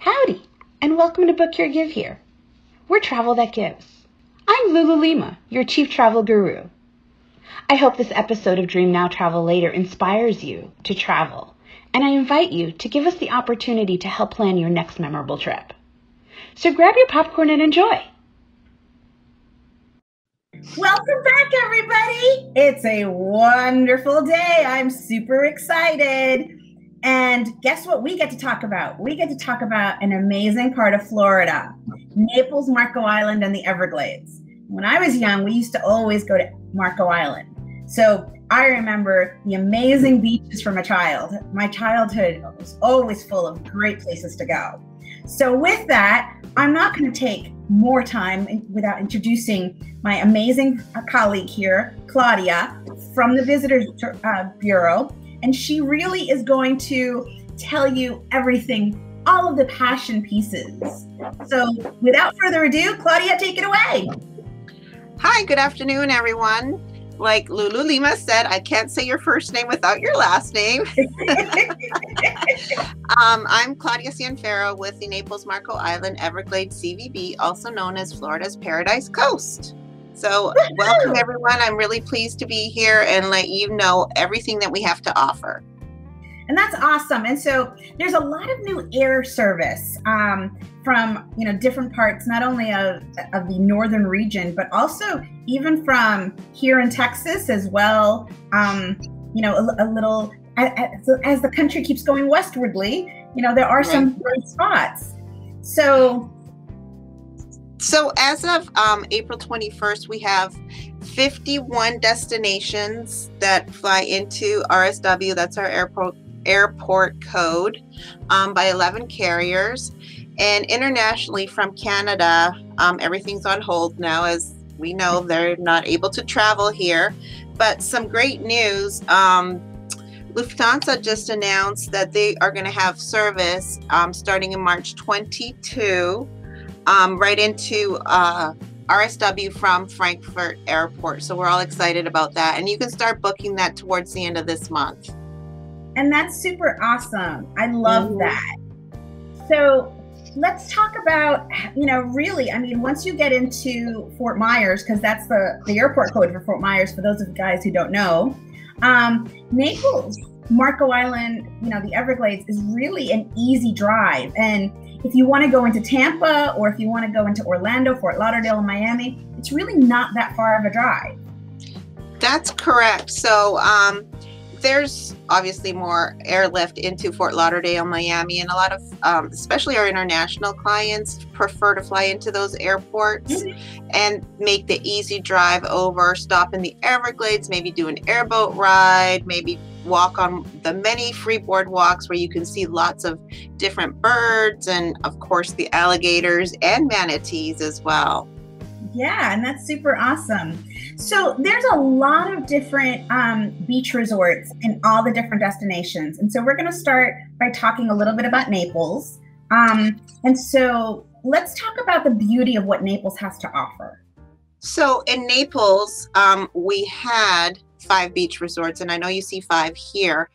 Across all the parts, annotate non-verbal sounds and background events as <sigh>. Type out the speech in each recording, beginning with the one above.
Howdy, and welcome to Book Here Give Here. We're Travel That Gives. I'm Lulu Lima, your chief travel guru. I hope this episode of Dream Now Travel Later inspires you to travel, and I invite you to give us the opportunity to help plan your next memorable trip. So grab your popcorn and enjoy. Welcome back, everybody. It's a wonderful day. I'm super excited. And guess what we get to talk about? We get to talk about an amazing part of Florida, Naples, Marco Island, and the Everglades. When I was young, we used to always go to Marco Island. So I remember the amazing beaches from a child. My childhood was always full of great places to go. So, with that, I'm not going to take more time without introducing my amazing colleague here, Claudia, from the Visitors Bureau and she really is going to tell you everything, all of the passion pieces. So, without further ado, Claudia, take it away. Hi, good afternoon, everyone. Like Lulu Lima said, I can't say your first name without your last name. <laughs> um, I'm Claudia Cianfero with the Naples Marco Island Everglades CVB, also known as Florida's Paradise Coast. So, welcome everyone. I'm really pleased to be here and let you know everything that we have to offer. And that's awesome. And so, there's a lot of new air service um, from you know different parts, not only of, of the northern region, but also even from here in Texas as well. Um, you know, a, a little as, as, the country keeps going westwardly, you know, there are right. some great spots. So so as of um, April 21st, we have 51 destinations that fly into RSW. That's our airport airport code um, by 11 carriers. And internationally from Canada, um, everything's on hold now, as we know they're not able to travel here. But some great news. Um, Lufthansa just announced that they are going to have service um, starting in March 22 um, right into uh, RSW from Frankfurt Airport. So we're all excited about that. And you can start booking that towards the end of this month. And that's super awesome. I love mm-hmm. that. So let's talk about, you know, really, I mean, once you get into Fort Myers, because that's the, the airport code for Fort Myers, for those of you guys who don't know, um, Naples, Marco Island, you know, the Everglades is really an easy drive. And if you want to go into Tampa or if you want to go into Orlando, Fort Lauderdale, and Miami, it's really not that far of a drive. That's correct. So um, there's obviously more airlift into Fort Lauderdale, Miami, and a lot of, um, especially our international clients, prefer to fly into those airports mm-hmm. and make the easy drive over, stop in the Everglades, maybe do an airboat ride, maybe walk on the many free boardwalks where you can see lots of different birds and, of course, the alligators and manatees as well. Yeah, and that's super awesome. So there's a lot of different um, beach resorts in all the different destinations. And so we're going to start by talking a little bit about Naples. Um, and so let's talk about the beauty of what Naples has to offer. So in Naples, um, we had five beach resorts, and I know you see five here.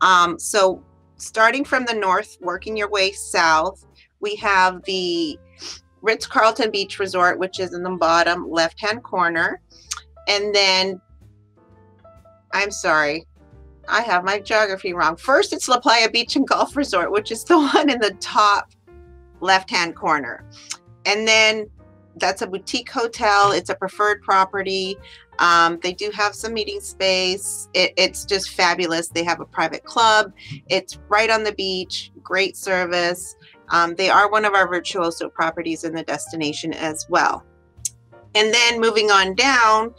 Um, so, starting from the north, working your way south, we have the Ritz Carlton Beach Resort, which is in the bottom left hand corner. And then, I'm sorry, I have my geography wrong. First, it's La Playa Beach and Golf Resort, which is the <laughs> one in the top left hand corner. And then that's a boutique hotel, it's a preferred property. Um, they do have some meeting space. It, it's just fabulous. They have a private club. It's right on the beach. Great service. Um, they are one of our virtuoso properties in the destination as well. And then moving on down,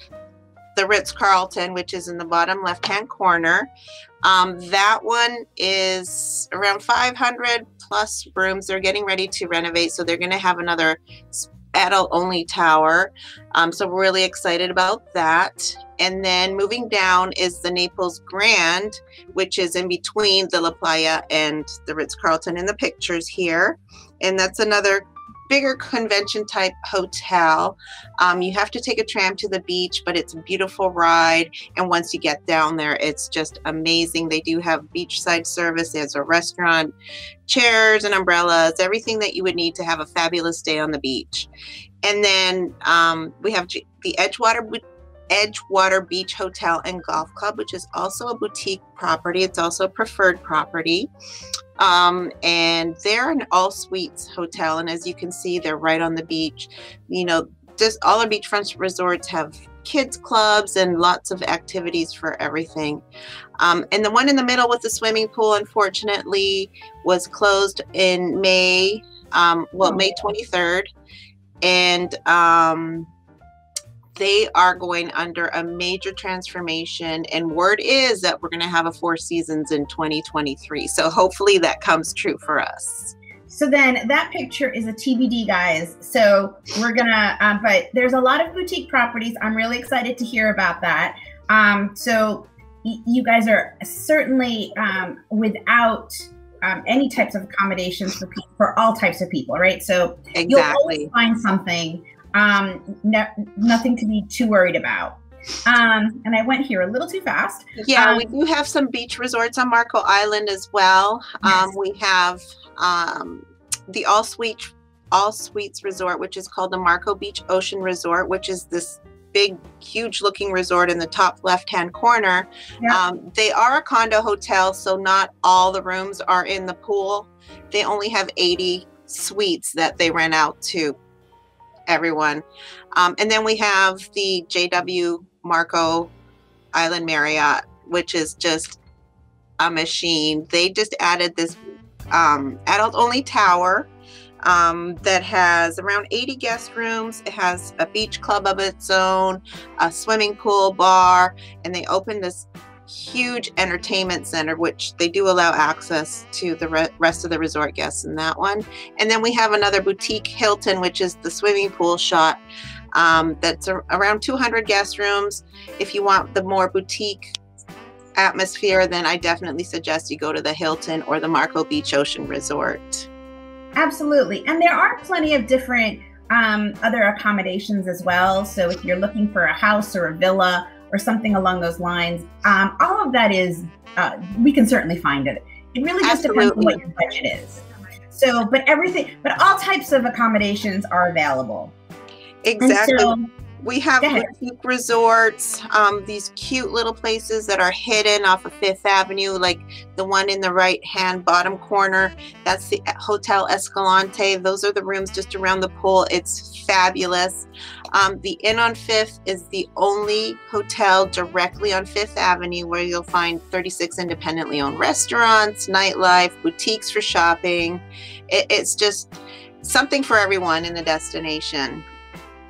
the Ritz Carlton, which is in the bottom left hand corner. Um, that one is around 500 plus rooms. They're getting ready to renovate, so they're going to have another adult only tower. Um, so we're really excited about that. And then moving down is the Naples Grand, which is in between the La Playa and the Ritz Carlton in the pictures here. And that's another bigger convention type hotel. Um, you have to take a tram to the beach, but it's a beautiful ride. And once you get down there, it's just amazing. They do have beachside service. There's a restaurant, chairs and umbrellas, everything that you would need to have a fabulous day on the beach. And then um, we have the Edgewater Edgewater Beach Hotel and Golf Club, which is also a boutique property. It's also a preferred property. Um, and they're an all suites hotel. And as you can see, they're right on the beach. You know, just all our beachfront resorts have kids clubs and lots of activities for everything. Um, and the one in the middle with the swimming pool, unfortunately, was closed in May, um, well, May 23rd. And um, they are going under a major transformation and word is that we're going to have a four seasons in 2023 so hopefully that comes true for us. So then that picture is a tbd guys. So we're gonna um, but there's a lot of boutique properties. I'm really excited to hear about that. Um, so you guys are certainly um, without um, any types of accommodations for people, for all types of people, right? So exactly. you'll always find something um, no, nothing to be too worried about. Um, and I went here a little too fast. Yeah, um, we do have some beach resorts on Marco Island as well. Yes. Um, we have um, the All Suites All Suites Resort, which is called the Marco Beach Ocean Resort, which is this big, huge looking resort in the top left hand corner. Yeah. Um, they are a condo hotel, so not all the rooms are in the pool. They only have 80 suites that they rent out to everyone. Um, and then we have the JW Marco Island Marriott, which is just a machine. They just added this um, adult only tower um, that has around 80 guest rooms. It has a beach club of its own, a swimming pool, bar, and they opened this huge entertainment center, which they do allow access to the re- rest of the resort guests in that one. And then we have another boutique Hilton, which is the swimming pool shot. Um, that's around 200 guest rooms. If you want the more boutique atmosphere, then I definitely suggest you go to the Hilton or the Marco Beach Ocean Resort. Absolutely. And there are plenty of different um, other accommodations as well. So if you're looking for a house or a villa, or something along those lines. Um, all of that is, uh, we can certainly find it. It really just Absolutely. depends on what your budget is. So, but everything, but all types of accommodations are available. Exactly. So, we have boutique resorts, um, these cute little places that are hidden off of Fifth Avenue, like the one in the right hand bottom corner. That's the Hotel Escalante. Those are the rooms just around the pool. It's fabulous. Um, the Inn on Fifth is the only hotel directly on Fifth Avenue where you'll find 36 independently owned restaurants, nightlife, boutiques for shopping. It, it's just something for everyone in the destination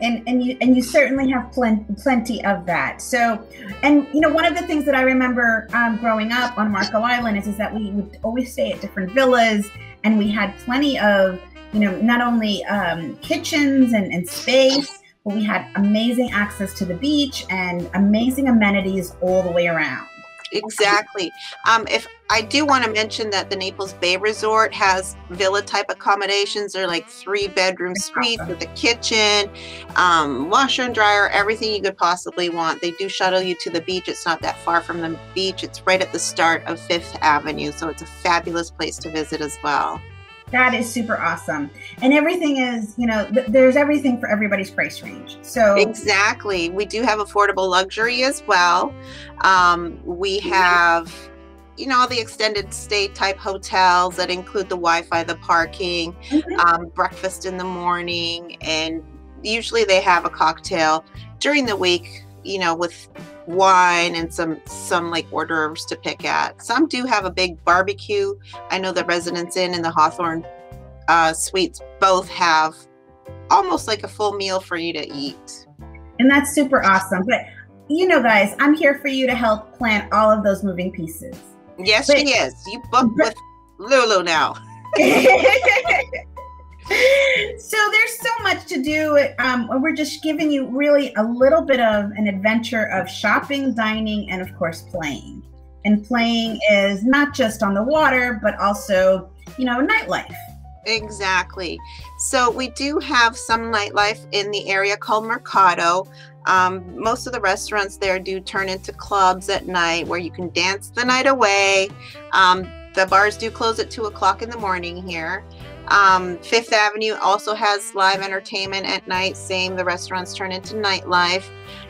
and and you and you certainly have plenty plenty of that. So, and you know, one of the things that I remember um, growing up on Marco Island is is that we would always stay at different villas, and we had plenty of you know not only um, kitchens and, and space, but we had amazing access to the beach and amazing amenities all the way around. Exactly. Um, if I do want to mention that the Naples Bay Resort has villa type accommodations. They're like three bedroom suites with a kitchen, um, washer and dryer, everything you could possibly want. They do shuttle you to the beach. It's not that far from the beach. It's right at the start of Fifth Avenue. So it's a fabulous place to visit as well. That is super awesome. And everything is, you know, th- there's everything for everybody's price range. So Exactly. We do have affordable luxury as well. Um, we have you know the extended stay type hotels that include the wi-fi the parking mm-hmm. um, breakfast in the morning and usually they have a cocktail during the week you know with wine and some some like hors d'oeuvres to pick at. Some do have a big barbecue. I know the Residence Inn and the Hawthorne uh, Suites both have almost like a full meal for you to eat. And that's super awesome. But you know, guys, I'm here for you to help plan all of those moving pieces. Yes, but, she is. You booked with Lulu now. <laughs> <laughs> so there's so much to do. Um, we're just giving you really a little bit of an adventure of shopping, dining, and of course playing. And playing is not just on the water, but also, you know, nightlife. Exactly. So we do have some nightlife in the area called Mercado. Um, most of the restaurants there do turn into clubs at night where you can dance the night away. Um, the bars do close at two o'clock in the morning here. Um, Fifth Avenue also has live entertainment at night. Same, the restaurants turn into nightlife.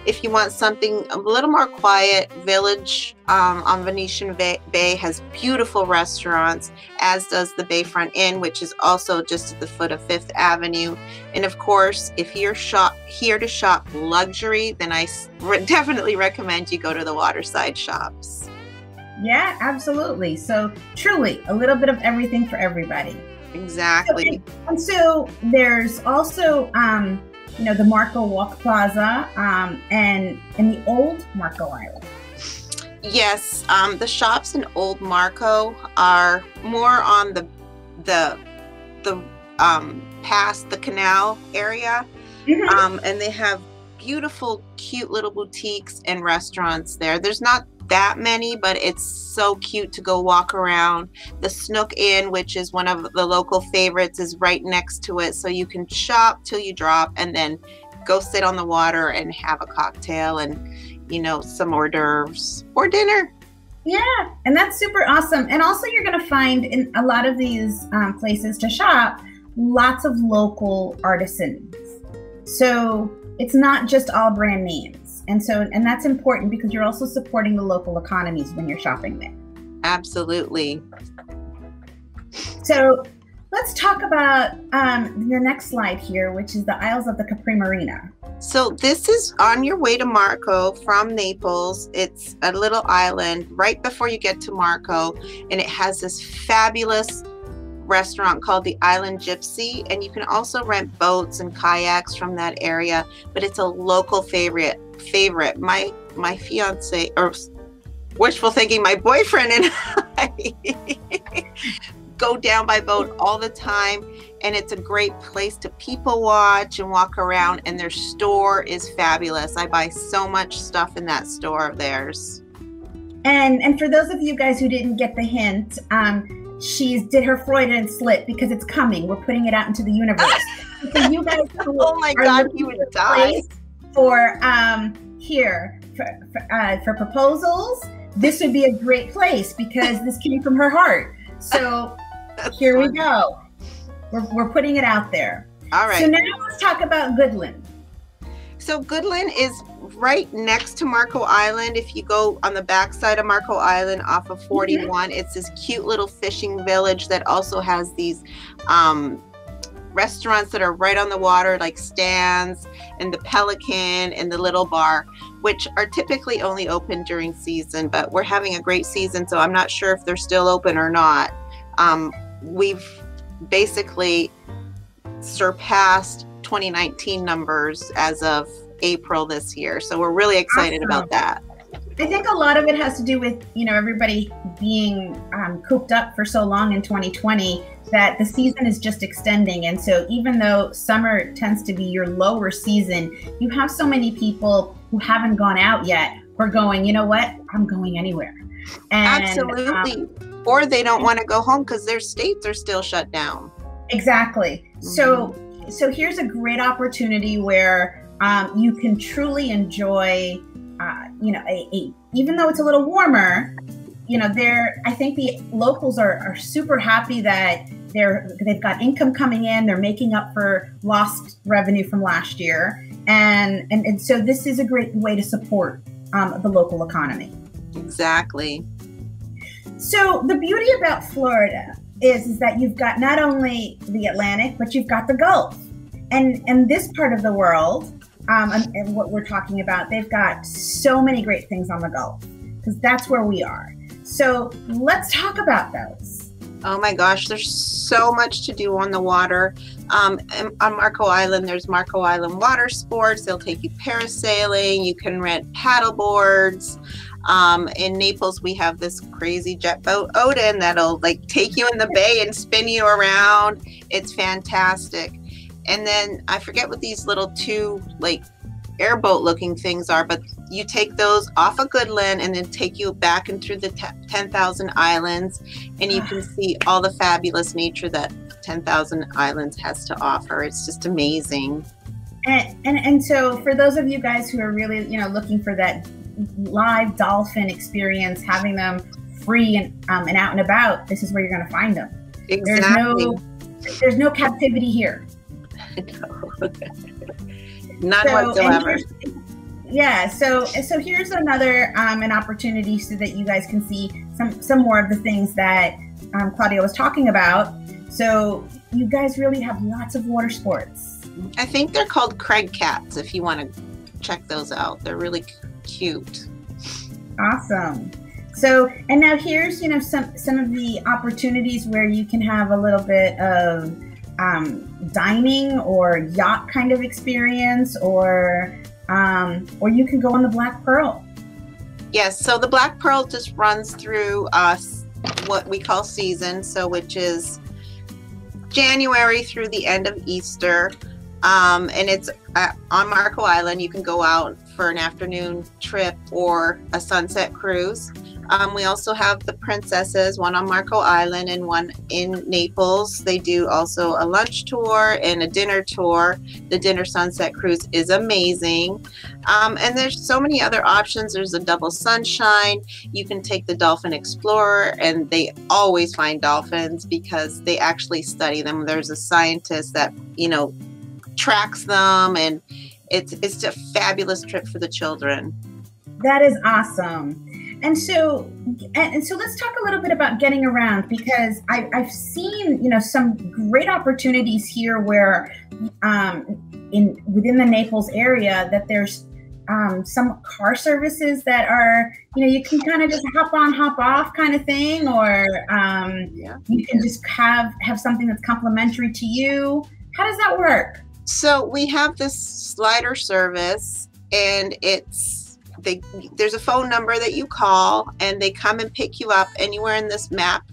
If you want something a little more quiet, Village um, on Venetian Bay has beautiful restaurants, as does the Bayfront Inn, which is also just at the foot of Fifth Avenue. And of course, if you're shop here to shop luxury, then I <laughs> definitely recommend you go to the Waterside shops. Yeah, absolutely. So truly, a little bit of everything for everybody. Exactly. So, and so there's also, um, you know, the Marco Walk Plaza um, and and the old Marco Island. Yes, um, the shops in Old Marco are more on the the the um, past the canal area, mm-hmm. um, and they have beautiful, cute little boutiques and restaurants there. There's not that many, but it's so cute to go walk around. The Snook Inn, which is one of the local favorites, is right next to it. So you can shop till you drop and then go sit on the water and have a cocktail and, you know, some hors d'oeuvres or dinner. Yeah, and that's super awesome. And also, you're going to find in a lot of these um, places to shop lots of local artisans. So it's not just all brand names. And so, and that's important because you're also supporting the local economies when you're shopping there. Absolutely. So let's talk about um, your next slide here, which is the Isles of the Capri Marina. So this is on your way to Marco from Naples. It's a little island right before you get to Marco, and it has this fabulous restaurant called the Island Gypsy, and you can also rent boats and kayaks from that area. But it's a local favorite favorite. My my fiance or wishful thinking, my boyfriend and <laughs> I go down by boat all the time and it's a great place to people watch and walk around and their store is fabulous. I buy so much stuff in that store of theirs. And and for those of you guys who didn't get the hint, um, she's did her Freudian slip because it's coming. We're putting it out into the universe. <laughs> so you guys oh my god, you would die for um, here for for, uh, for proposals, this would be a great place because this came from her heart. So <laughs> here funny. we go. We're, we're putting it out there. All right. So now let's talk about Goodland. So Goodland is right next to Marco Island. If you go on the backside of Marco Island off of 41, mm-hmm. it's this cute little fishing village that also has these um, restaurants that are right on the water, like Stan's and the Pelican and the Little Bar, which are typically only open during season. But we're having a great season, so I'm not sure if they're still open or not. Um, we've basically surpassed 2019 numbers as of April this year, so we're really excited awesome. about that. I think a lot of it has to do with you know everybody being um, cooped up for so long in 2020 that the season is just extending. And so even though summer tends to be your lower season, you have so many people who haven't gone out yet who are going, you know what, I'm going anywhere. And, Absolutely. Um, or they don't want to go home because their states are still shut down. Exactly. Mm-hmm. So so here's a great opportunity where um, you can truly enjoy uh, you know, a, a, even though it's a little warmer, you know, they're I think the locals are, are super happy that they're they've got income coming in, they're making up for lost revenue from last year. And and, and so this is a great way to support um, the local economy. Exactly. So the beauty about Florida is, is that you've got not only the Atlantic, but you've got the Gulf. And and this part of the world, um, and, and what we're talking about, they've got so many great things on the Gulf because that's where we are. So let's talk about those. Oh my gosh, there's so much to do on the water. Um, on Marco Island, there's Marco Island Water Sports. They'll take you parasailing. You can rent paddle boards. Um, in Naples, we have this crazy jet boat, Odin, that'll like take you in the bay and spin you around. It's fantastic and then I forget what these little two like airboat looking things are, but you take those off of Goodland and then take you back and through the t- 10,000 islands, and you can <sighs> see all the fabulous nature that 10,000 Islands has to offer. It's just amazing. And, and and so for those of you guys who are really you know looking for that live dolphin experience, having them free and um, and out and about, this is where you're going to find them. Exactly. There's no there's no captivity here. <laughs> <laughs> None so, whatsoever. Yeah, so so here's another um, an opportunity so that you guys can see some some more of the things that um, Claudia was talking about. So you guys really have lots of water sports. I think they're called Craig cats. If you want to check those out, they're really cute. Awesome. So, and now here's you know some some of the opportunities where you can have a little bit of um, dining or yacht kind of experience, or um, or you can go on the Black Pearl. Yes. So the Black Pearl just runs through us what we call season, so which is January through the end of Easter. Um, and it's at, on Marco Island. You can go out for an afternoon trip or a sunset cruise. Um, we also have the princesses, one on Marco Island and one in Naples. They do also a lunch tour and a dinner tour. The dinner sunset cruise is amazing. Um, and there's so many other options. There's a double sunshine. You can take the Dolphin Explorer, and they always find dolphins because they actually study them. There's a scientist that, you know, tracks them, and it's, it's a fabulous trip for the children. That is awesome. And so, and so let's talk a little bit about getting around because I, have seen, you know, some great opportunities here where, um, in within the Naples area, that there's um, some car services that are, you know, you can kind of just hop on, hop off kind of thing, or um, yeah. you can just have have something that's complimentary to you. How does that work? So we have this slider service, and it's they there's a phone number that you call and they come and pick you up anywhere in this map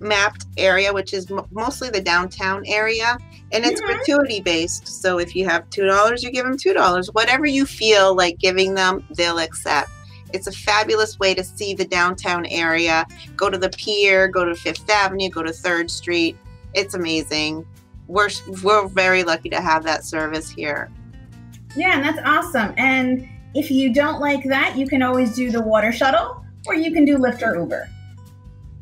mapped area which is mostly the downtown area. And it's mm-hmm. gratuity based so if you have two dollars you give them two dollars. Whatever you feel like giving them they'll accept. It's a fabulous way to see the downtown area. Go to the pier go to fifth avenue go to third street. It's amazing we're we're very lucky to have that service here yeah and that's awesome and if you don't like that, you can always do the water shuttle or you can do Lyft or Uber.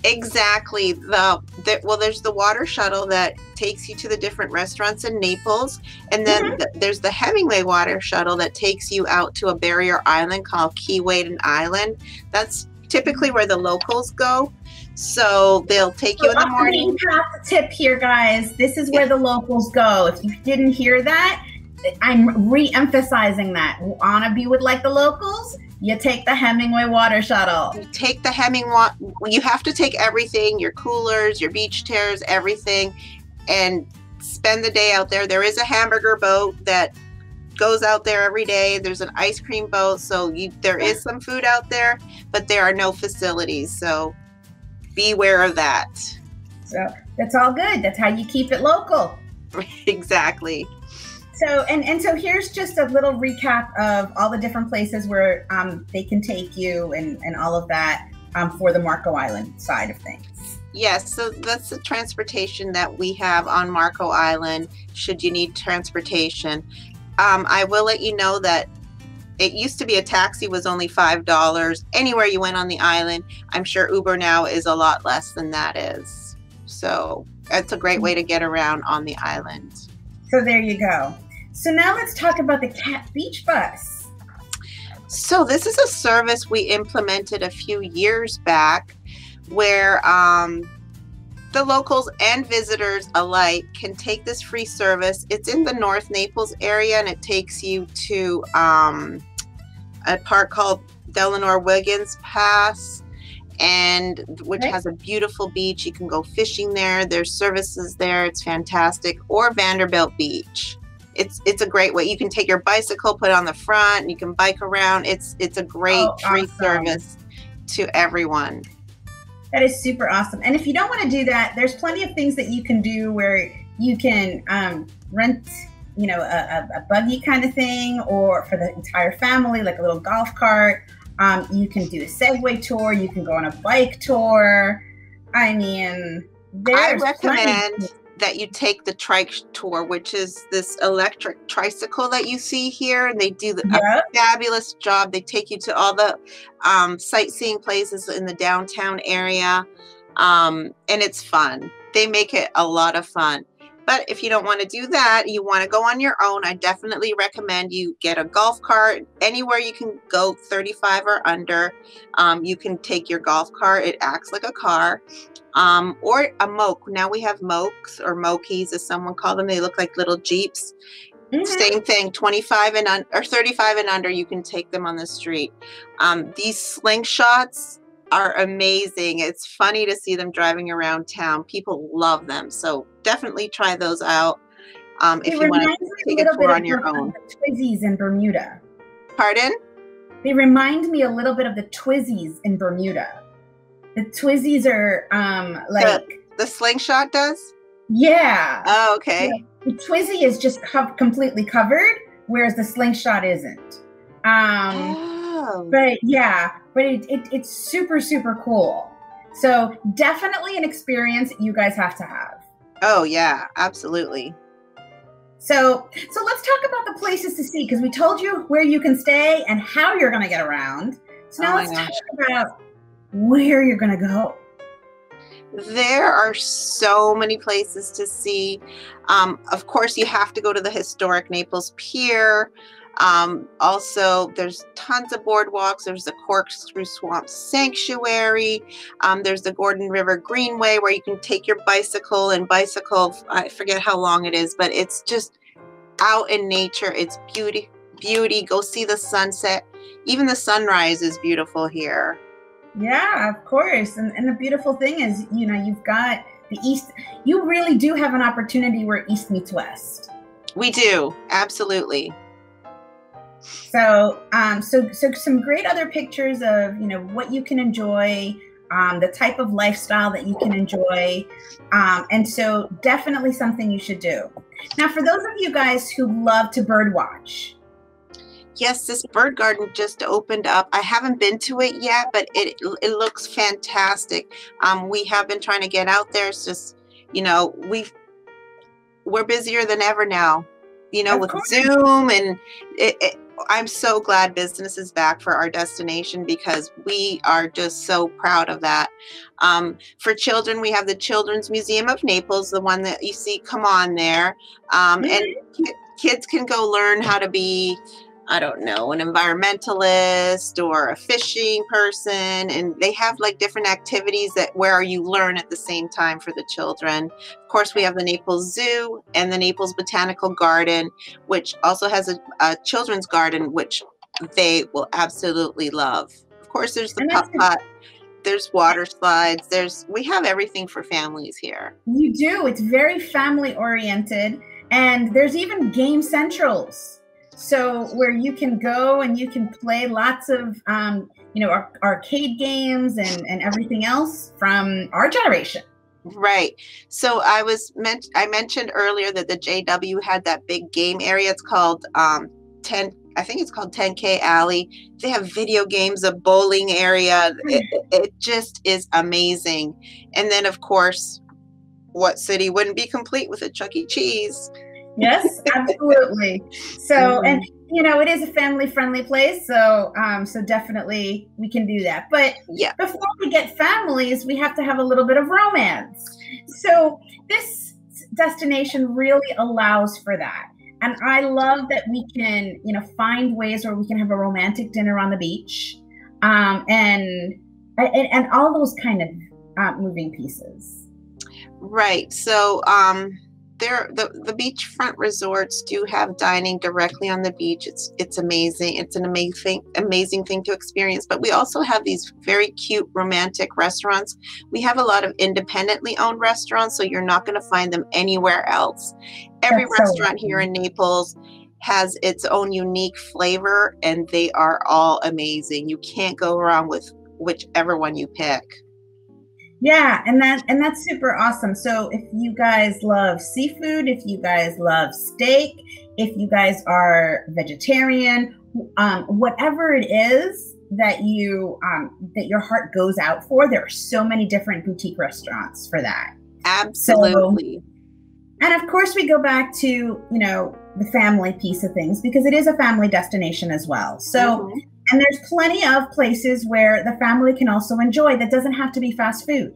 Exactly. The, the, well, there's the water shuttle that takes you to the different restaurants in Naples, and then mm-hmm. the, there's the Hemingway water shuttle that takes you out to a barrier island called Key Keewaydin Island. That's typically where the locals go. So they'll take you in the morning. Tip here, guys. This is where the locals go. If you didn't hear that, I'm re-emphasizing that. Wanna be with like the locals? You take the Hemingway water shuttle. You take the Hemingway. You have to take everything: your coolers, your beach chairs, everything, and spend the day out there. There is a hamburger boat that goes out there every day. There's an ice cream boat, so you, there is some food out there, but there are no facilities. So beware of that. So that's all good. That's how you keep it local. <laughs> exactly. So and and so here's just a little recap of all the different places where um, they can take you and and all of that um, for the Marco Island side of things. Yes, so that's the transportation that we have on Marco Island. Should you need transportation, um, I will let you know that it used to be a taxi was only five dollars anywhere you went on the island. I'm sure Uber now is a lot less than that is. So it's a great way to get around on the island. So there you go. So now let's talk about the Cat Beach Bus. So this is a service we implemented a few years back where um, the locals and visitors alike can take this free service. It's in the North Naples area and it takes you to um, a park called Delnor Wiggins Pass and which okay. has a beautiful beach. You can go fishing there. There's services there. It's fantastic. Or Vanderbilt Beach it's it's a great way. You can take your bicycle, put it on the front, and you can bike around. It's it's a great oh, free awesome. service to everyone. That is super awesome. And if you don't want to do that, there's plenty of things that you can do where you can um, rent, you know, a, a, buggy kind of thing, or for the entire family, like a little golf cart. Um, you can do a Segway tour. You can go on a bike tour. I mean, I recommend that you take the trike tour, which is this electric tricycle that you see here. And they do the, Yep. a fabulous job. They take you to all the um, sightseeing places in the downtown area. Um, and it's fun. They make it a lot of fun. But if you don't want to do that, you want to go on your own, I definitely recommend you get a golf cart. Anywhere you can go 35 or under, um, you can take your golf cart. It acts like a car. Um, or a moke. Now we have mokes or mokies, as someone called them. They look like little jeeps. Mhm. Same thing, 25 and un- or 35 and under, you can take them on the street. Um, these slingshots are amazing. It's funny to see them driving around town. People love them. So definitely try those out um, if you want to take a tour on your the- own. Twizzies in Bermuda. Pardon? They remind me a little bit of the Twizzies in Bermuda. The Twizzies are um like The slingshot does? yeah. Oh, okay. The Twizzy is just co- completely covered, whereas the slingshot isn't. Um, Oh. but yeah, but it, it, it's super super cool. So definitely an experience you guys have to have. Oh, yeah, absolutely. So so let's talk about the places to see because we told you where you can stay and how you're going to get around. So now Oh let's gosh. talk about where you're going to go. There are so many places to see. Um, of course, you have to go to the historic Naples Pier. Um, also, there's tons of boardwalks. There's the Corkscrew Swamp Sanctuary. Um, there's the Gordon River Greenway where you can take your bicycle and bicycle. I forget how long it is, but it's just out in nature. It's beauty, beauty. Go see the sunset. Even the sunrise is beautiful here. Yeah, of course. And and the beautiful thing is, you know, you've got the east. You really do have an opportunity where east meets west. We do, absolutely. So, um, so so some great other pictures of you know what you can enjoy, um, the type of lifestyle that you can enjoy, um, and so definitely something you should do. Now, for those of you guys who love to bird watch, Yes, this bird garden just opened up. I haven't been to it yet, but it it looks fantastic. Um, we have been trying to get out there. It's just, you know, we've we're busier than ever now. You know, Of with course. Zoom and it, it, I'm so glad business is back for our destination because we are just so proud of that. Um, for children, we have the Children's Museum of Naples, the one that you see come on there, um, and kids can go learn how to be I don't know, an environmentalist or a fishing person. And they have like different activities that where you learn at the same time for the children. Of course, we have the Naples Zoo and the Naples Botanical Garden, which also has a, a children's garden, which they will absolutely love. Of course, there's the putt putt. There's water slides. There's we have everything for families here. you do. It's very family oriented, and there's even game centrals. So where you can go and you can play lots of um, you know ar- arcade games and and everything else from our generation. Right. So I was meant I mentioned earlier that the JW had that big game area. It's called um 10 I think it's called 10K Alley. They have video games, a bowling area. It, it just is amazing. And then of course, what city wouldn't be complete with a Chuck E. Cheese? Yes, <laughs> absolutely. So, and you know, it is a family friendly place, so um, so definitely we can do that. But Yeah. before we get families, we have to have a little bit of romance. So this destination really allows for that. And I love that we can, you know, find ways where we can have a romantic dinner on the beach, um, and, and and all those kind of uh, moving pieces. Right. So um there the, the beachfront resorts do have dining directly on the beach. It's it's amazing. It's an amazing amazing thing to experience. But we also have these very cute romantic restaurants. We have a lot of independently owned restaurants, so you're not going to find them anywhere else. Every That's so restaurant here in Naples has its own unique flavor and they are all amazing. You can't go wrong with whichever one you pick. Yeah, and that and that's super awesome. So if you guys love seafood, if you guys love steak, if you guys are vegetarian, um, whatever it is that you um, that your heart goes out for, there are so many different boutique restaurants for that. Absolutely. And of course, we go back to, you know, the family piece of things because it is a family destination as well. So, mm-hmm. And there's plenty of places where the family can also enjoy that doesn't have to be fast food.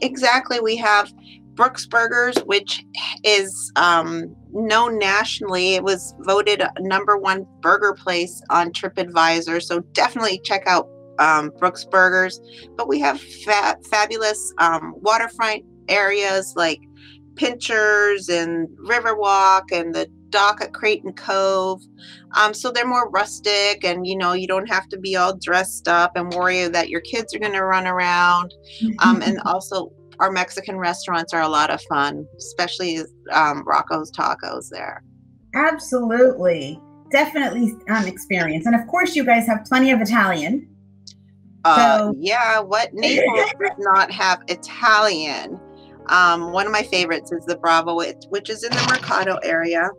Exactly. We have Brooks Burgers, which is um, known nationally. It was voted number one burger place on TripAdvisor. So definitely check out um, Brooks Burgers. But we have fa- fabulous um, waterfront areas like Pinchers and Riverwalk and the dock at Crayton Cove. Um, so they're more rustic, and you know, you don't have to be all dressed up and worry that your kids are going to run around. Um, and <laughs> also, our Mexican restaurants are a lot of fun, especially um, Rocco's Tacos there. Absolutely. Definitely um, experience. And of course, you guys have plenty of Italian. Uh, so- yeah, what <laughs> Naples does not have Italian? Um, one of my favorites is the Bravo, which is in the Mercado area.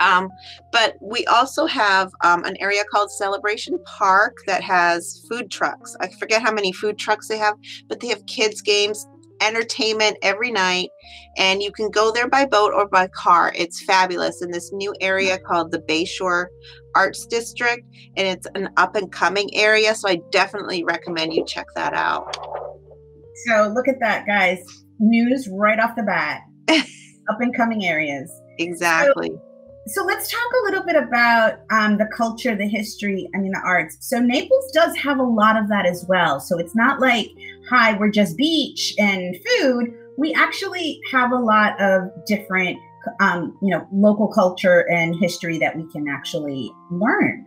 Um, but we also have um, an area called Celebration Park that has food trucks. I forget how many food trucks they have, but they have kids' games, entertainment every night and you can go there by boat or by car. It's fabulous in this new area called the bayshore arts district and it's an up and coming area so i definitely recommend you check that out. So look at that guys. News right off the bat. <laughs> Up and coming areas exactly. so, so let's talk a little bit about um, the culture, the history, I mean, the arts. So Naples does have a lot of that as well. So it's not like, hi, we're just beach and food. We actually have a lot of different, um, you know, local culture and history that we can actually learn.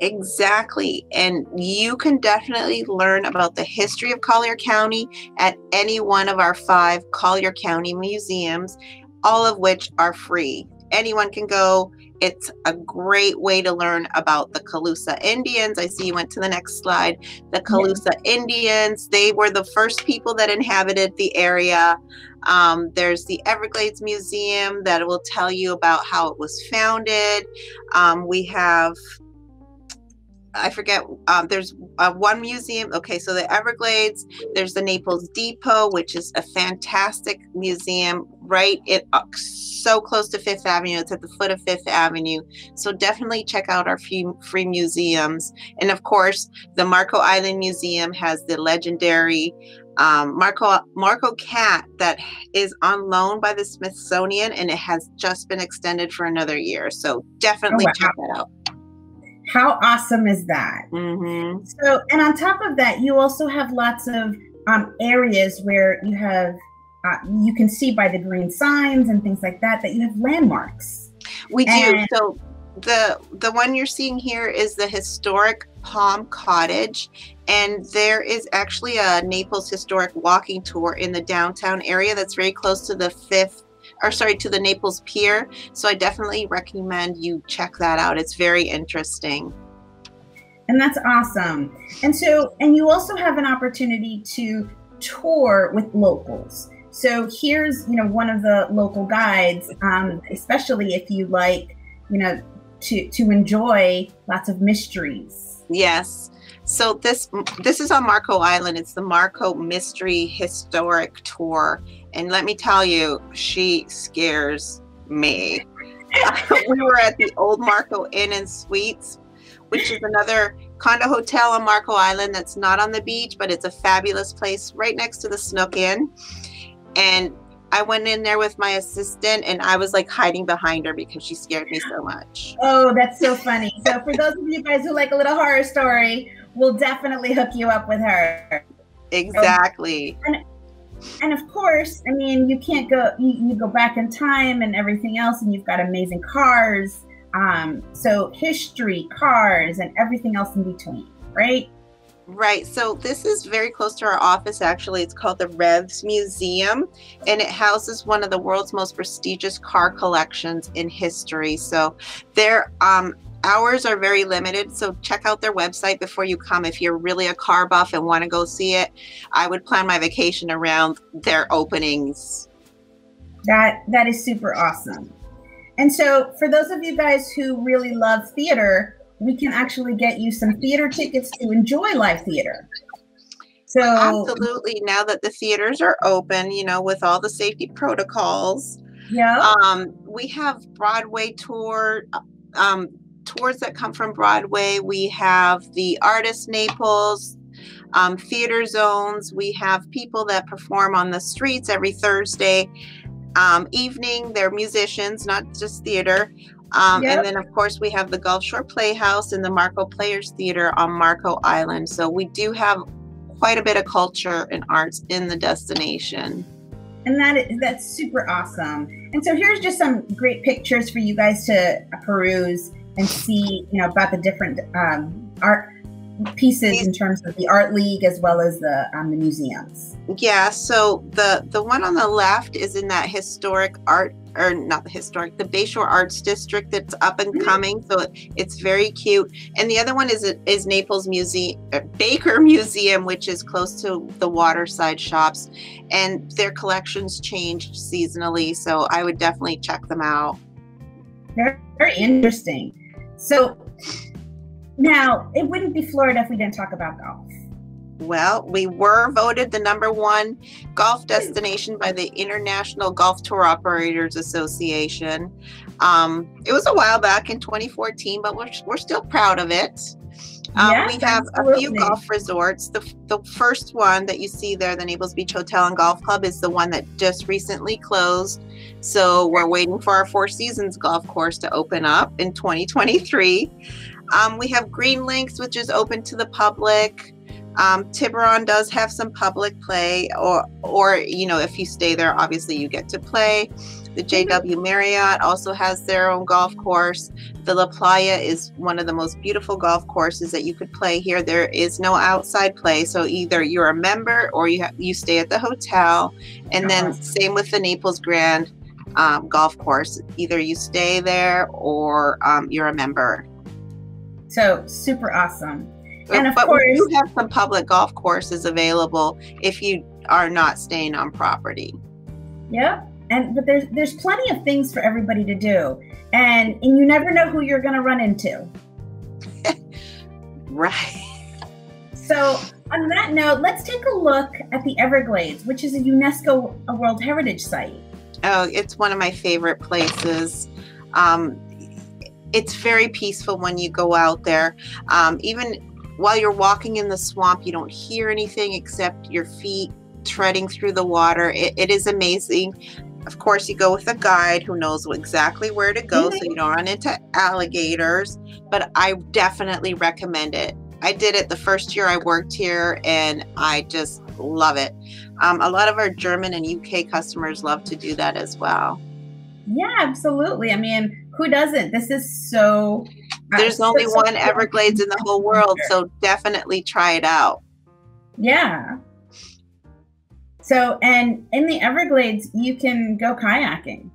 Exactly. And you can definitely learn about the history of Collier County at any one of our five Collier County museums, all of which are free anyone can go. It's a great way to learn about the Calusa Indians. I see you went to the next slide. The Calusa yeah. Indians, they were the first people that inhabited the area. Um, there's the Everglades Museum that will tell you about how it was founded. Um, we have I forget. Um, there's uh, one museum. Okay, so the Everglades. There's the Naples Depot, which is a fantastic museum, right? It uh, so close to Fifth Avenue. It's at the foot of Fifth Avenue. So definitely check out our free, free museums. And of course, the Marco Island Museum has the legendary um, Marco Marco cat that is on loan by the Smithsonian, and it has just been extended for another year. So definitely oh, wow. check that out. How awesome is that? Mm-hmm. So, and on top of that, you also have lots of um, areas where you have uh, you can see by the green signs and things like that that you have landmarks. We and- do. So the the one you're seeing here is the historic Palm Cottage, and there is actually a Naples historic walking tour in the downtown area that's very close to the Fifth or sorry, to the Naples Pier. So I definitely recommend you check that out. It's very interesting. And that's awesome. And so, and you also have an opportunity to tour with locals. So here's, you know, one of the local guides, um, especially if you like, you know, to to enjoy lots of mysteries. Yes. So this this is on Marco Island. It's the Marco Mystery Historic Tour, and let me tell you, she scares me. <laughs> we were at the old Marco Inn and Suites, which is another condo hotel on Marco Island that's not on the beach, but it's a fabulous place right next to the Snook Inn. And I went in there with my assistant and I was like hiding behind her because she scared me so much. Oh, that's so funny. So for those of you guys who like a little horror story, we'll definitely hook you up with her. Exactly. And, and of course, I mean, you can't go, you, you go back in time and everything else, and you've got amazing cars. Um, so history, cars, and everything else in between, right? Right. So this is very close to our office, actually. It's called the Revs Museum, and it houses one of the world's most prestigious car collections in history. So there, um, hours are very limited so check out their website before you come. If you're really a car buff and want to go see it i would plan my vacation around their openings. That that is super awesome. And so for those of you guys who really love theater we can actually get you some theater tickets to enjoy live theater. So Absolutely. Now that the theaters are open, you know, with all the safety protocols, yeah, um, we have Broadway tour um, tours that come from Broadway. We have the Artis Naples, um, theater zones. We have people that perform on the streets every Thursday um, evening. They're musicians, not just theater. Um, Yep. And then, of course, we have the Gulfshore Playhouse and the Marco Players Theater on Marco Island. So we do have quite a bit of culture and arts in the destination. and that is, that's super awesome. And so here's just some great pictures for you guys to peruse and see, you know, about the different um, art pieces in terms of the art league as well as the um, the museums. Yeah, so the the one on the left is in that historic art or not the historic, the Bayshore Arts District that's up and Mhm. coming. So it, it's very cute. And the other one is is Naples Museum Baker <laughs> Museum, which is close to the waterside shops, and their collections change seasonally. So I would definitely check them out. Very, very interesting. So now it wouldn't be Florida if we didn't talk about golf. Well, we were voted the number one golf destination by the International Golf Tour Operators Association. Um, it was a while back in 2014, but we're, we're still proud of it. Um, Yes, we have a few golf resorts. The, the first one that you see there, the Naples Beach Hotel and Golf Club, is the one that just recently closed. So we're waiting for our Four Seasons golf course to open up in 2023. Um, we have Green Links, which is open to the public. Um, Tiburon does have some public play, or or you know, if you stay there, obviously you get to play. The JW Marriott also has their own golf course. The La Playa is one of the most beautiful golf courses that you could play here. There is no outside play, so either you're a member or you ha- you stay at the hotel. And then Uh-huh. same with the Naples Grand um, golf course. Either you stay there or um, you're a member. So super awesome. And of but we do have some public golf courses available if you are not staying on property. Yep. And but there's there's plenty of things for everybody to do. And and you never know who you're gonna run into. <laughs> Right. So on that note, let's take a look at the Everglades, which is a UNESCO World Heritage Site. Oh, it's one of my favorite places. Um, it's very peaceful when you go out there. Um, even while you're walking in the swamp, you don't hear anything except your feet treading through the water. It, it is amazing. Of course, you go with a guide who knows exactly where to go so you don't run into alligators, but I definitely recommend it. I did it the first year I worked here and I just love it. Um, a lot of our German and UK customers love to do that as well. Yeah, absolutely. I mean, who doesn't? This is so. uh, There's so- only so one cool. Everglades in the whole world, so definitely try it out. Yeah. So, and in the Everglades, you can go kayaking.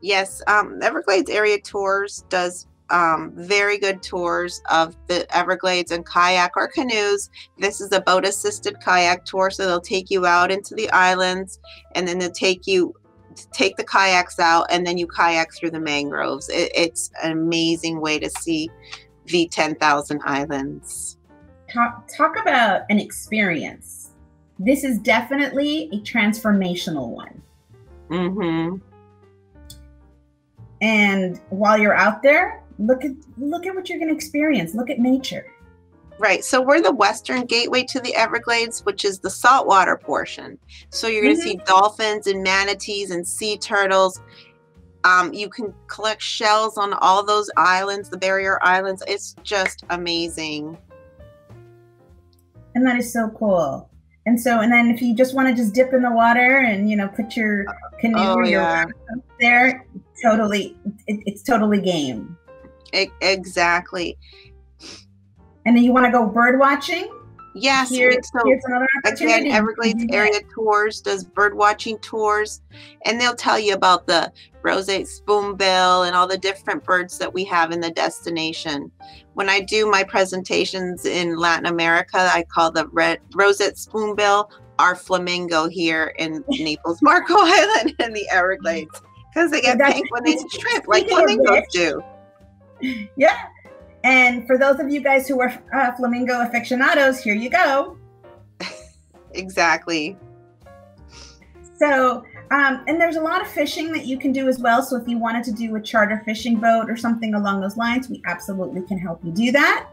Yes, um, Everglades Area Tours does um, very good tours of the Everglades and kayak or canoes. This is a boat assisted kayak tour, so they'll take you out into the islands and then they'll take you take the kayaks out and then you kayak through the mangroves. It, it's an amazing way to see the 10,000 islands. Talk, talk about an experience. This is definitely a transformational one. Mm-hmm. And while you're out there, look at look at what you're going to experience. Look at nature. Right. So we're the western gateway to the Everglades, which is the saltwater portion. So you're going to Mhm. see dolphins and manatees and sea turtles. Um, you can collect shells on all those islands, the barrier islands. It's just amazing. And that is so cool. And so, and then if you just want to just dip in the water and you know put your canoe Oh, or your yeah. there, totally, it, it's totally game. E- exactly. And then you want to go bird watching? Yes. Here, so here's another opportunity. again, Everglades Yeah. Area Tours does bird watching tours, and they'll tell you about the roseate spoonbill and all the different birds that we have in the destination. When I do my presentations in Latin America, I call the red roseate spoonbill our flamingo here in <laughs> Naples, Marco Island, and the Everglades, because they get pink when they shrimp like flamingos do. Yeah. And for those of you guys who are uh, flamingo aficionados, here you go. <laughs> Exactly. So, um, and there's a lot of fishing that you can do as well. So, if you wanted to do a charter fishing boat or something along those lines, we absolutely can help you do that.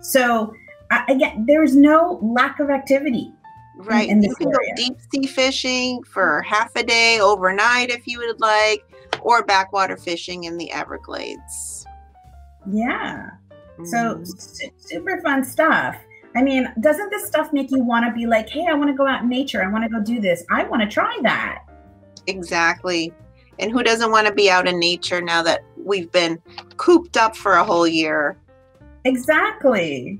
So, uh, again, there's no lack of activity. Right. in you this can area. go deep sea fishing for half a day, overnight if you would like, or backwater fishing in the Everglades. Yeah. So, Mhm. su- super fun stuff. I mean, doesn't this stuff make you want to be like, hey, I want to go out in nature. I want to go do this. I want to try that. Exactly. And who doesn't want to be out in nature now that we've been cooped up for a whole year? Exactly.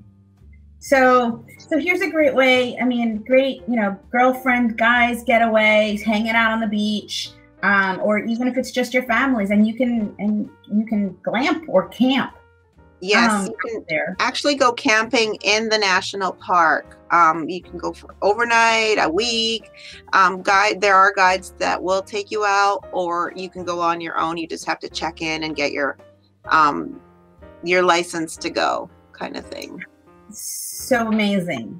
So, so here's a great way. I mean, great, you know, girlfriend, guys, getaway, hanging out on the beach, um, or even if it's just your families, and you can and you can glamp or camp Yes, um, you can there. actually go camping in the national park. Um, you can go for overnight, a week. Um, guide there are guides that will take you out, or you can go on your own. You just have to check in and get your um, your license to go, kind of thing. So amazing.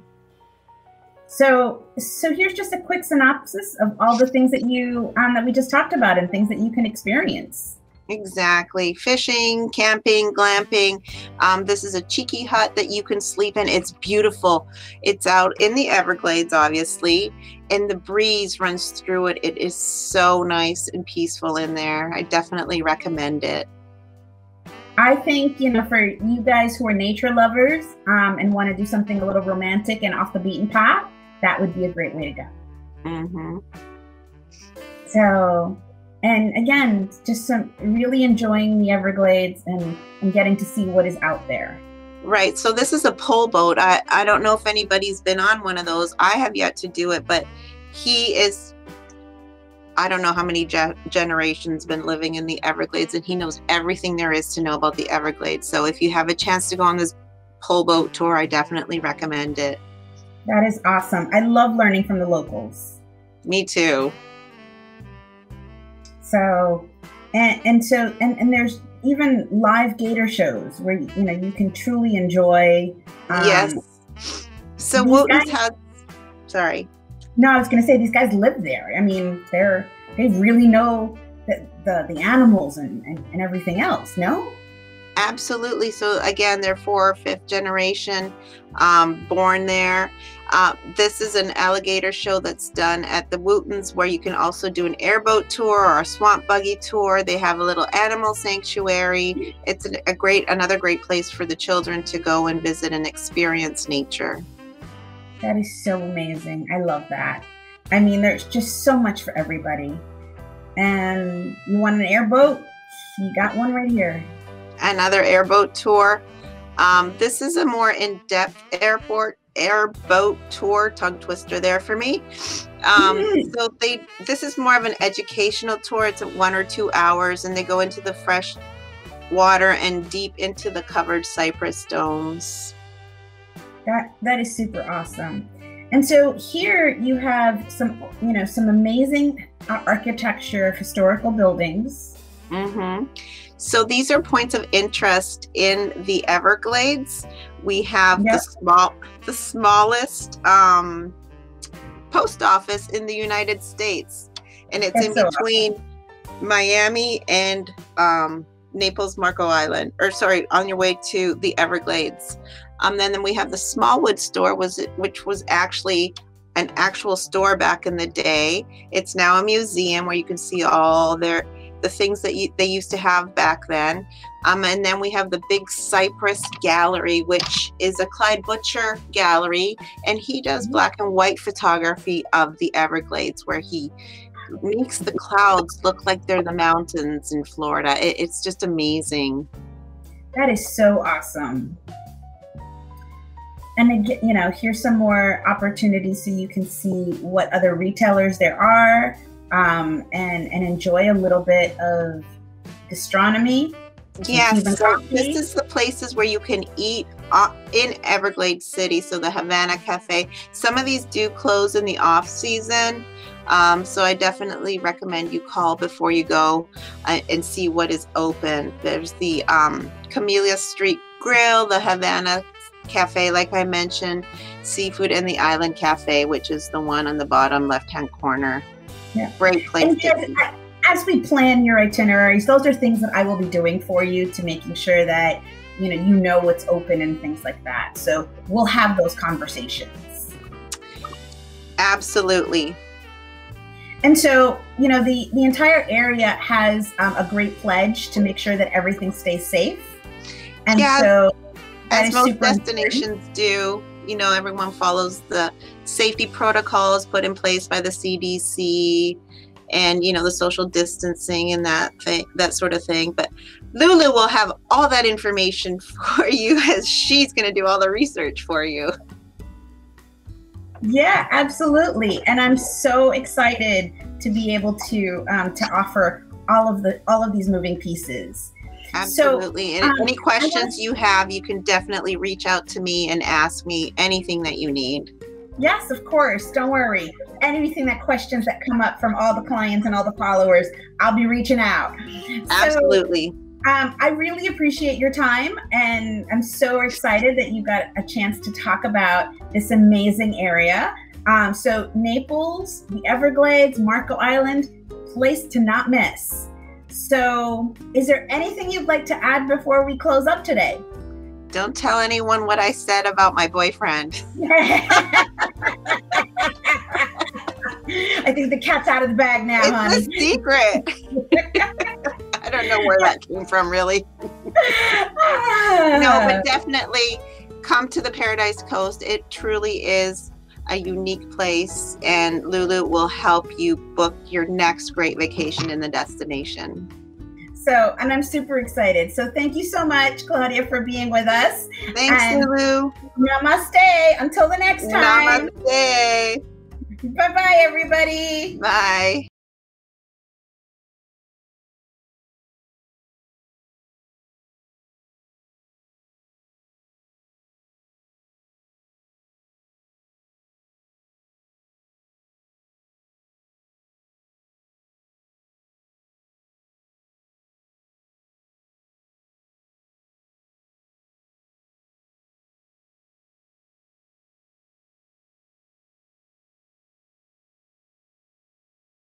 So, so here's just a quick synopsis of all the things that you um, that we just talked about and things that you can experience. Exactly. Fishing, camping, glamping. Um, this is a chickee hut that you can sleep in. It's beautiful. It's out in the Everglades, obviously, and the breeze runs through it. It is so nice and peaceful in there. I definitely recommend it. I think you know for you guys who are nature lovers um, and want to do something a little romantic and off the beaten path, that would be a great way to go. hmm So, and again, just some really enjoying the Everglades and and getting to see what is out there. Right. So this is a pole boat. I, I don't know if anybody's been on one of those. I have yet to do it, but he is I don't know how many ge- generations been living in the Everglades and he knows everything there is to know about the Everglades. So if you have a chance to go on this pole boat tour, I definitely recommend it. That is awesome. I love learning from the locals. Me too. So, and and so and and there's even live gator shows where you know you can truly enjoy. um, yes. So guys- has sorry. No, I was going to say these guys live there. I mean, they're they really know the the, the animals and, and and everything else. No. Absolutely. So again, they're fourth or fifth generation, um, born there. Uh, this is an alligator show that's done at the Wooten's, where you can also do an airboat tour or a swamp buggy tour. They have a little animal sanctuary. It's an, a great, another great place for the children to go and visit and experience nature. That is so amazing. I love that. I mean, there's just so much for everybody. And you want an airboat? You got one right here. Another airboat tour. Um, this is a more in-depth airport airboat tour. Tongue twister there for me. Um, Mm. so they this is more of an educational tour. It's one or two hours, and they go into the fresh water and deep into the covered cypress domes. That that is super awesome. And so here you have some, you know, some amazing uh, architecture of historical buildings. Hmm So these are points of interest in the Everglades. We have Yep. the small, the smallest um, post office in the United States, and it's That's in so between Miami and um, Naples, Marco Island, or sorry, on your way to the Everglades. Um, then, then we have the Smallwood store, was which was actually an actual store back in the day. It's now a museum where you can see all their the things that you, they used to have back then. Um, and then we have the Big Cypress Gallery, which is a Clyde Butcher gallery, and he does black and white photography of the Everglades, where he makes the clouds look like they're the mountains in Florida. It, it's just amazing. That is so awesome. And again, you know, here's some more opportunities so you can see what other retailers there are um, and and enjoy a little bit of gastronomy. Yes, so this is the places where you can eat uh, in Everglades City. So the Havana Cafe. Some of these do close in the off season. Um, so I definitely recommend you call before you go uh, and see what is open. There's the um, Camellia Street Grill, the Havana cafe, like I mentioned, seafood, and the Island Cafe, which is the one on the bottom left hand corner. Yeah. Great place. To as, we plan your itineraries, those are things that I will be doing for you to making sure that you know you know what's open and things like that. So we'll have those conversations. Absolutely. And so, you know, the the entire area has um, a great pledge to make sure that everything stays safe. And Yeah, so, As most important. destinations do, you know, everyone follows the safety protocols put in place by the CDC and, you know, the social distancing and that thing, that sort of thing. But Lulu will have all that information <laughs> for you as she's going to do all the research for you. Yeah, absolutely. And I'm so excited to be able to um, to offer all of the all of these moving pieces. Absolutely. and um, any questions you have, you can definitely reach out to me and ask me anything that you need. Yes, of course. Don't worry. Anything that questions that come up from all the clients and all the followers, I'll be reaching out. So, Absolutely. um, I really appreciate your time, and I'm so excited that you got a chance to talk about this amazing area. Um, so, Naples, the Everglades, Marco Island, place to not miss. So, is there anything you'd like to add before we close up today? Don't tell anyone what I said about my boyfriend. <laughs> <laughs> I think the cat's out of the bag now, honey. It's a secret. <laughs> I don't know where that came from, really. No, but definitely come to the Paradise Coast. It truly is a unique place, and Lulu will help you book your next great vacation in the destination. so, and I'm super excited. So, thank you so much, Claudia, for being with us. Thanks, And- Lulu. Namaste. Until the next time. Namaste. Bye bye, everybody. Bye.